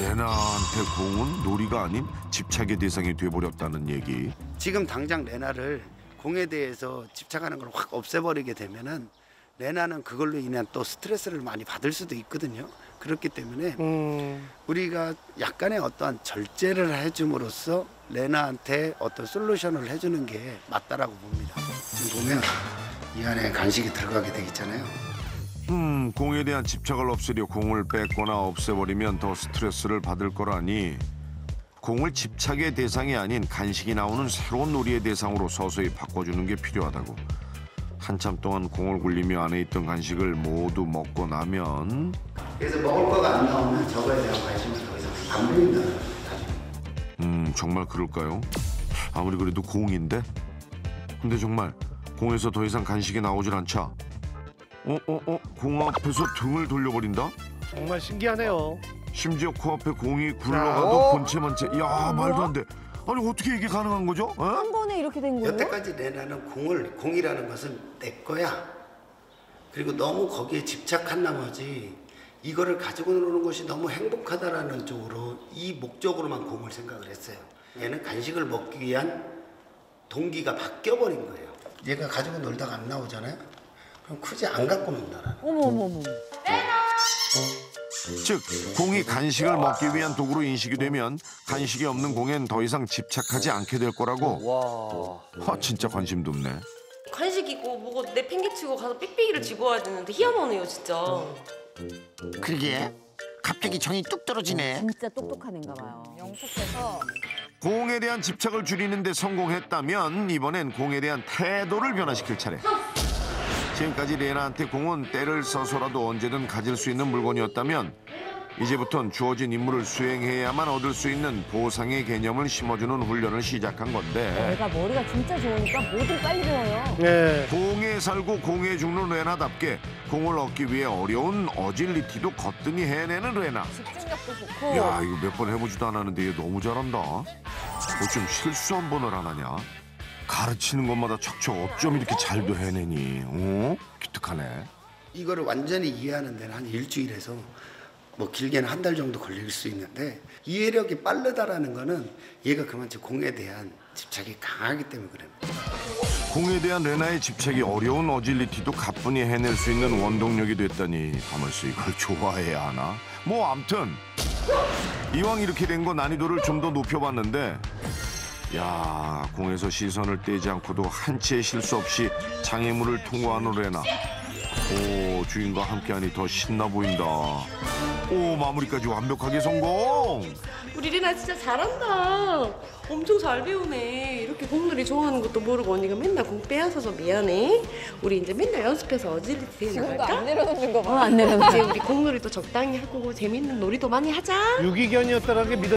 레나한테 공은 놀이가 아닌 집착의 대상이 돼버렸다는 얘기. 지금 당장 레나를 공에 대해서 집착하는 걸 확 없애버리게 되면은 레나는 그걸로 인한 또 스트레스를 많이 받을 수도 있거든요. 그렇기 때문에 음, 우리가 약간의 어떠한 절제를 해줌으로써 레나한테 어떤 솔루션을 해주는 게 맞다라고 봅니다. 지금 보면 이 안에 간식이 들어가게 돼 있잖아요. 음, 공에 대한 집착을 없애려 공을 뺏거나 없애버리면 더 스트레스를 받을 거라니 공을 집착의 대상이 아닌 간식이 나오는 새로운 놀이의 대상으로 서서히 바꿔주는 게 필요하다고. 한참 동안 공을 굴리며 안에 있던 간식을 모두 먹고 나면 그래서 먹을 거가 안 나오면 저거에 대한 관심은 더 이상 안 보인다. 음 정말 그럴까요? 아무리 그래도 공인데? 근데 정말 공에서 더 이상 간식이 나오질 않자 어? 어? 어? 공 앞에서 등을 돌려버린다? 정말 신기하네요. 심지어 코앞에 공이 굴러가도 어? 본체만 채. 야 말도 안 돼. 아니 어떻게 이게 가능한 거죠? 어? 한 번에 이렇게 된 거예요? 여태까지 레나는 공을 공이라는 것은 내 거야. 그리고 너무 거기에 집착한 나머지 이거를 가지고 노는 것이 너무 행복하다라는 쪽으로 이 목적으로만 공을 생각을 했어요. 얘는 간식을 먹기 위한 동기가 바뀌어 버린 거예요. 얘가 가지고 놀다가 안 나오잖아요. 그럼 굳이 안 갖고 논다라는. 어머 어머 어머. 즉 공이 간식을 먹기 위한 도구로 인식이 되면 간식이 없는 공엔 더 이상 집착하지 않게 될 거라고. 아 진짜 관심도 없네. 간식이고 뭐고 내 팽개치고 가서 삑삑이를 지고 와야 되는데 희한하네요 진짜 그러게 갑자기 정이 뚝 떨어지네 진짜 똑똑한 애인가 봐요. 영숙해서 공에 대한 집착을 줄이는데 성공했다면 이번엔 공에 대한 태도를 변화시킬 차례. 지금까지 레나한테 공은 때를 써서라도 언제든 가질 수 있는 물건이었다면 이제부턴 주어진 임무를 수행해야만 얻을 수 있는 보상의 개념을 심어주는 훈련을 시작한 건데 애가 머리가 진짜 좋으니까 뭐든 빨리 배워요. 네. 공에 살고 공에 죽는 레나답게 공을 얻기 위해 어려운 어질리티도 거뜬히 해내는 레나. 집중력도 좋고. 야 이거 몇 번 해보지도 않았는데 얘 너무 잘한다. 어쩜 실수 한 번을 안 하냐? 가르치는 것마다 척척 어쩜 이렇게 잘도 해내니? 어? 기특하네. 이거를 완전히 이해하는 데는 한 일주일에서 뭐 길게는 한 달 정도 걸릴 수 있는데 이해력이 빠르다라는 거는 얘가 그만큼 공에 대한 집착이 강하기 때문에 그래요. 공에 대한 레나의 집착이 어려운 어질리티도 가뿐히 해낼 수 있는 원동력이 됐다니 가만있어 이걸 좋아해야 하나? 뭐 암튼 이왕 이렇게 된 거 난이도를 좀 더 높여봤는데 야 공에서 시선을 떼지 않고도 한 치의 실수 없이 장애물을 통과하는 레나. 오 주인과 함께하니 더 신나 보인다. 오 마무리까지 완벽하게 성공! 우리 리나 진짜 잘한다. 엄청 잘 배우네. 이렇게 공놀이 좋아하는 것도 모르고 언니가 맨날 공 빼앗아서 미안해. 우리 이제 맨날 연습해서 어질리티 지금도 나갈까? 안 내려놓는 거 봐. 어, 안 내려놓는 이제 우리 공놀이도 적당히 하고 재밌는 놀이도 많이 하자. 유기견이었다는 게 믿어.